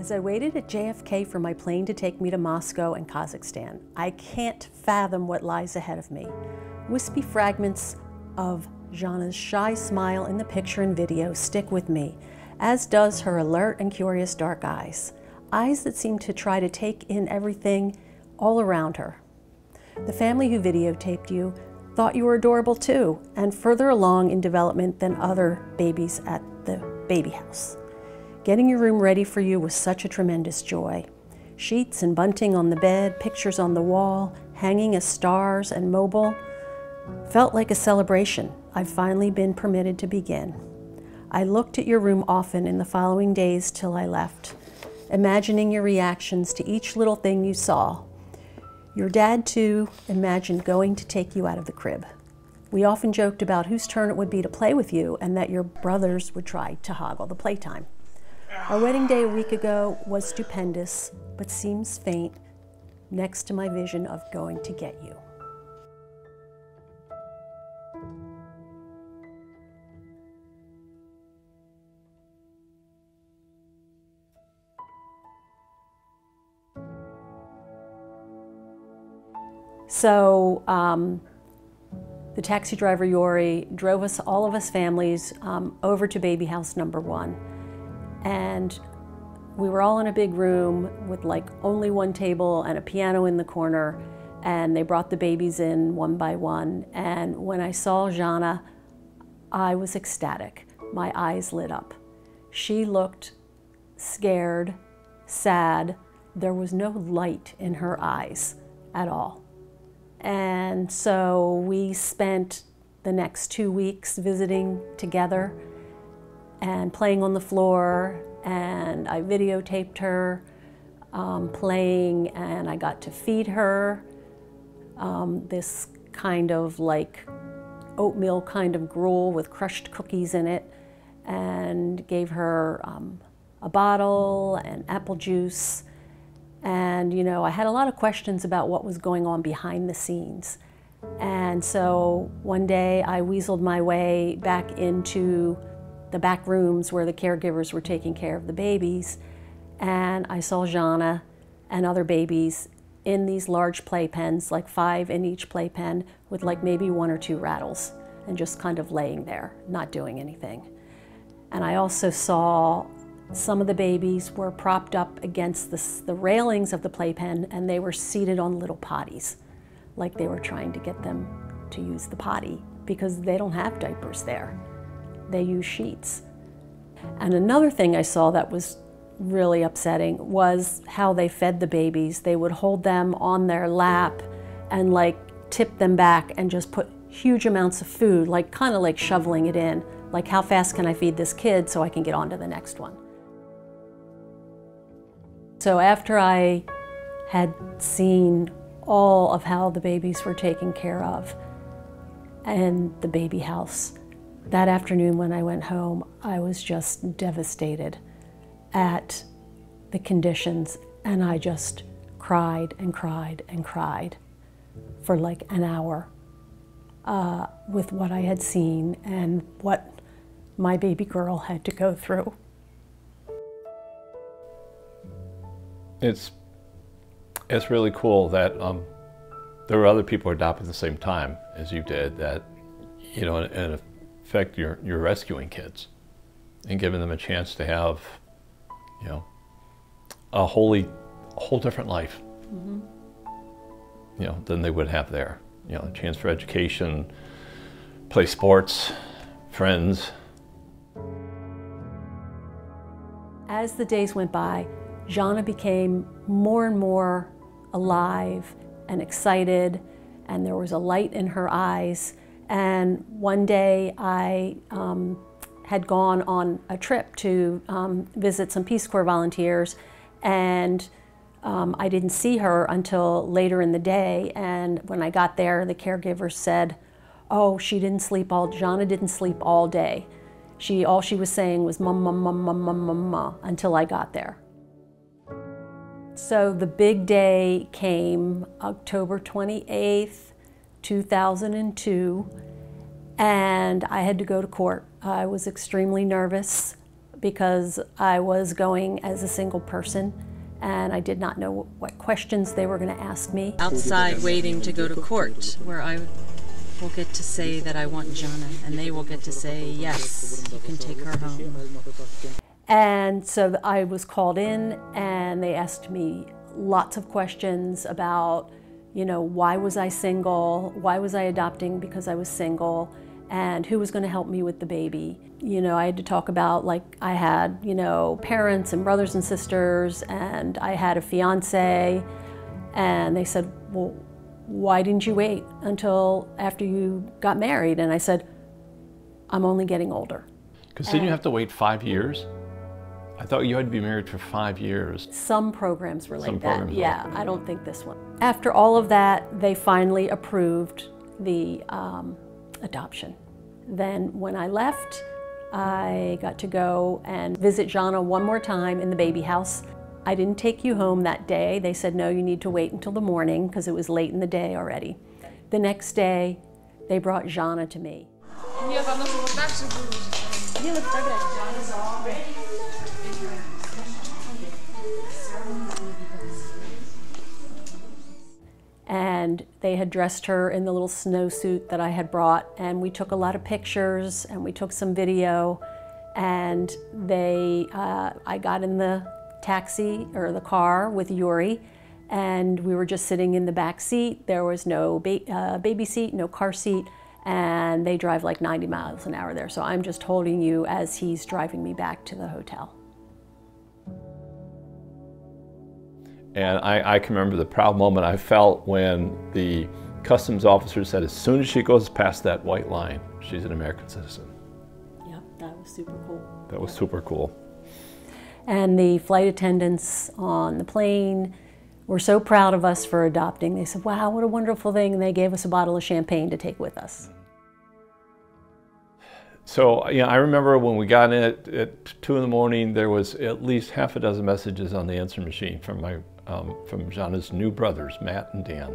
As I waited at JFK for my plane to take me to Moscow and Kazakhstan, I can't fathom what lies ahead of me. Wispy fragments of Zhanna's shy smile in the picture and video stick with me, as does her alert and curious dark eyes. Eyes that seem to try to take in everything all around her. The family who videotaped you thought you were adorable too, and further along in development than other babies at the baby house. Getting your room ready for you was such a tremendous joy. Sheets and bunting on the bed, pictures on the wall, hanging as stars and mobile. Felt like a celebration. I've finally been permitted to begin. I looked at your room often in the following days till I left, imagining your reactions to each little thing you saw. Your dad, too, imagined going to take you out of the crib. We often joked about whose turn it would be to play with you and that your brothers would try to hoggle the playtime. Our wedding day a week ago was stupendous, but seems faint next to my vision of going to get you. So um, the taxi driver Yuri drove us, all of us families, um, over to baby house number one. And we were all in a big room with like only one table and a piano in the corner. And they brought the babies in one by one. And when I saw Zhanna, I was ecstatic. My eyes lit up. She looked scared, sad. There was no light in her eyes at all. And so we spent the next two weeks visiting together and playing on the floor. And I videotaped her um, playing, and I got to feed her um, this kind of like oatmeal kind of gruel with crushed cookies in it, and gave her um, a bottle and apple juice. And, you know, I had a lot of questions about what was going on behind the scenes. And so one day I weaseled my way back into the back rooms where the caregivers were taking care of the babies. And I saw Zhanna and other babies in these large playpens, like five in each playpen, with like maybe one or two rattles, and just kind of laying there, not doing anything. And I also saw some of the babies were propped up against the, the railings of the playpen and they were seated on little potties, like they were trying to get them to use the potty because they don't have diapers there. They use sheets. And another thing I saw that was really upsetting was how they fed the babies. They would hold them on their lap and like tip them back and just put huge amounts of food, like kind of like shoveling it in. Like, how fast can I feed this kid so I can get on to the next one? So after I had seen all of how the babies were taken care of and the baby house, that afternoon when I went home, I was just devastated at the conditions and I just cried and cried and cried for like an hour uh, with what I had seen and what my baby girl had to go through. it's it's really cool that um, there were other people adopting at the same time as you did. That you know, in effect, you're you're rescuing kids and giving them a chance to have, you know, a wholly, a whole different life. Mm-hmm. You know, than they would have there. You know, a chance for education, play sports, friends. As the days went by, Zhanna became more and more alive and excited, and there was a light in her eyes. And one day I um, had gone on a trip to um, visit some Peace Corps volunteers, and um, I didn't see her until later in the day. And when I got there, the caregiver said, "Oh, she didn't sleep all. Zhanna didn't sleep all day. She all she was saying was mum mum mum mum mum mum mum until I got there." So the big day came October 28th, 2002, and I had to go to court. I was extremely nervous because I was going as a single person and I did not know what questions they were going to ask me. Outside waiting to go to court, where I will get to say that I want Zhanna, and they will get to say, yes, you can take her home. And so I was called in and they asked me lots of questions about, you know, why was I single? Why was I adopting because I was single? And who was going to help me with the baby? You know, I had to talk about like I had, you know, parents and brothers and sisters, and I had a fiance. And they said, well, why didn't you wait until after you got married? And I said, I'm only getting older. Because didn't you have to wait five years? I thought you had to be married for five years. Some programs were like Some that. programs yeah, I don't think this one. After all of that, they finally approved the um, adoption. Then when I left, I got to go and visit Zhanna one more time in the baby house. I didn't take you home that day. They said, no, you need to wait until the morning because it was late in the day already. The next day, they brought Zhanna to me. They had dressed her in the little snowsuit that I had brought and we took a lot of pictures and we took some video and they uh, I got in the taxi or the car with Yuri and we were just sitting in the back seat. There was no ba uh, baby seat no car seat and they drive like 90 miles an hour there. So I'm just holding you as he's driving me back to the hotel And I, I can remember the proud moment I felt when the customs officer said, as soon as she goes past that white line, she's an American citizen. Yep, that was super cool. That was super cool. And the flight attendants on the plane were so proud of us for adopting. They said, wow, what a wonderful thing. And they gave us a bottle of champagne to take with us. So, you know, I remember when we got in at, at two in the morning, there was at least half a dozen messages on the answer machine from my um, from Zhanna's new brothers, Matt and Dan.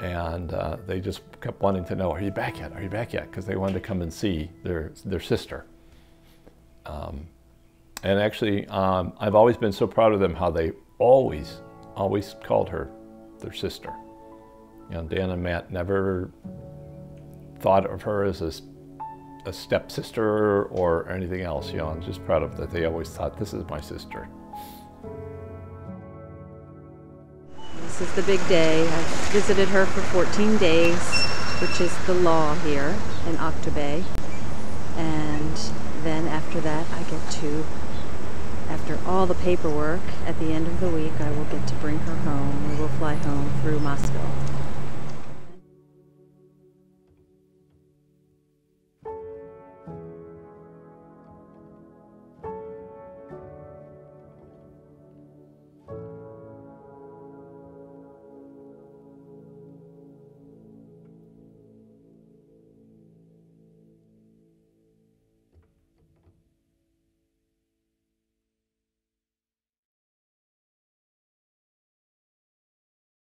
And uh, they just kept wanting to know, are you back yet? Are you back yet? Because they wanted to come and see their, their sister. Um, and actually, um, I've always been so proud of them how they always, always called her their sister. You know, Dan and Matt never thought of her as a, a stepsister or anything else. You know, I'm just proud of that. They always thought, this is my sister. This is the big day. I visited her for 14 days, which is the law here in Aktobe. And then after that, I get to, after all the paperwork, at the end of the week, I will get to bring her home. We will fly home through Moscow.